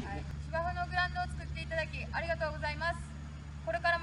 芝生のグラウンドを作っていただきありがとうございます。これから